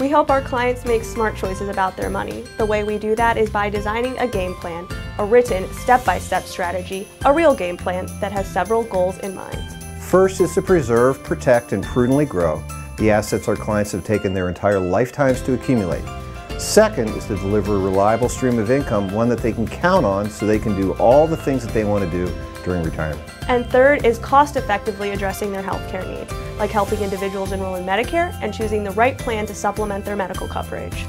We help our clients make smart choices about their money. The way we do that is by designing a game plan, a written step-by-step strategy, a real game plan that has several goals in mind. First is to preserve, protect, and prudently grow the assets our clients have taken their entire lifetimes to accumulate. Second is to deliver a reliable stream of income, one that they can count on so they can do all the things that they want to do during retirement. And third is cost effectively addressing their healthcare needs, like helping individuals enroll in Medicare and choosing the right plan to supplement their medical coverage.